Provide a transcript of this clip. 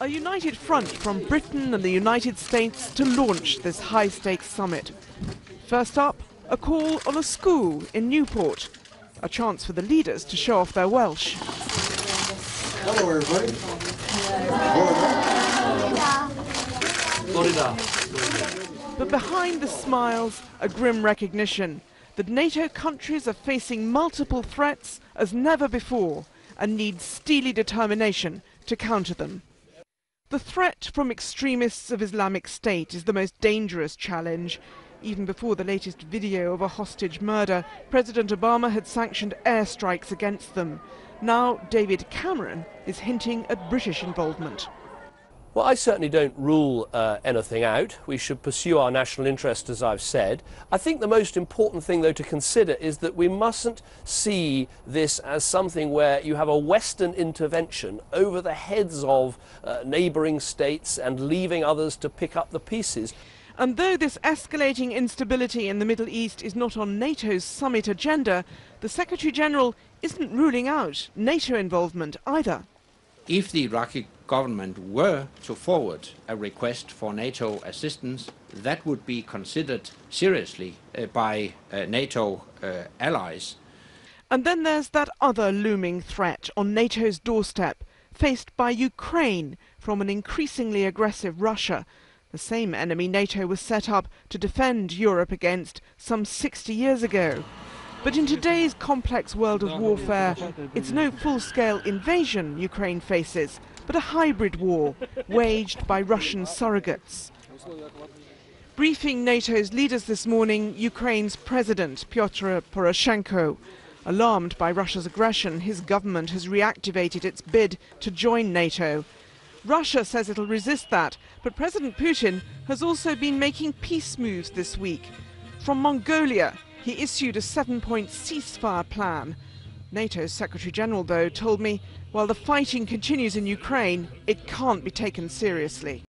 A united front from Britain and the United States to launch this high-stakes summit. First up, a call on a school in Newport. A chance for the leaders to show off their Welsh. Hello, everybody. But behind the smiles, a grim recognition that NATO countries are facing multiple threats as never before and need steely determination to counter them. The threat from extremists of Islamic State is the most dangerous challenge. Even before the latest video of a hostage murder, President Obama had sanctioned airstrikes against them. Now David Cameron is hinting at British involvement. Well, I certainly don't rule uh, anything out. We should pursue our national interest, as I've said. I think the most important thing, though, to consider is that we mustn't see this as something where you have a Western intervention over the heads of uh, neighbouring states and leaving others to pick up the pieces. And though this escalating instability in the Middle East is not on NATO's summit agenda, the Secretary General isn't ruling out NATO involvement either. If the Iraqi government were to forward a request for NATO assistance, that would be considered seriously uh, by uh, NATO uh, allies. And then there's that other looming threat on NATO's doorstep, faced by Ukraine from an increasingly aggressive Russia, the same enemy NATO was set up to defend Europe against some 60 years ago. But in today's complex world of warfare, it's no full-scale invasion Ukraine faces, but a hybrid war waged by Russian surrogates. Briefing NATO's leaders this morning, Ukraine's President Pyotr Poroshenko. Alarmed by Russia's aggression, his government has reactivated its bid to join NATO. Russia says it'll resist that, but President Putin has also been making peace moves this week. From Mongolia, he issued a seven-point ceasefire plan. NATO's Secretary General, though, told me while the fighting continues in Ukraine, it can't be taken seriously.